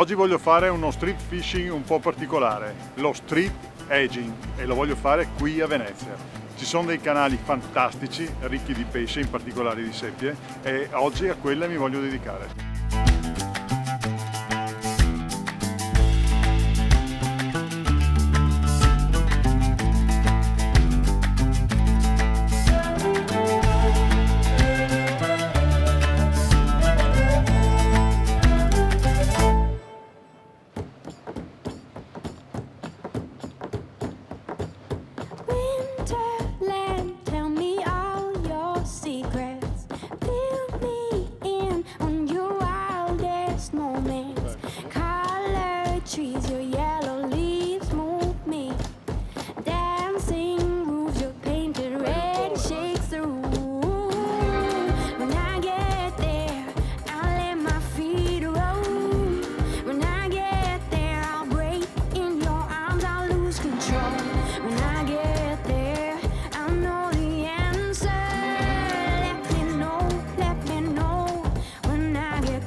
Oggi voglio fare uno street fishing un po' particolare, lo street edging e lo voglio fare qui a Venezia. Ci sono dei canali fantastici, ricchi di pesce, in particolare di seppie, e oggi a quelle mi voglio dedicare.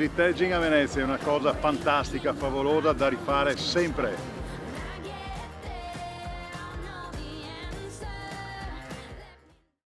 Street edging a Venezia è una cosa fantastica, favolosa da rifare sempre.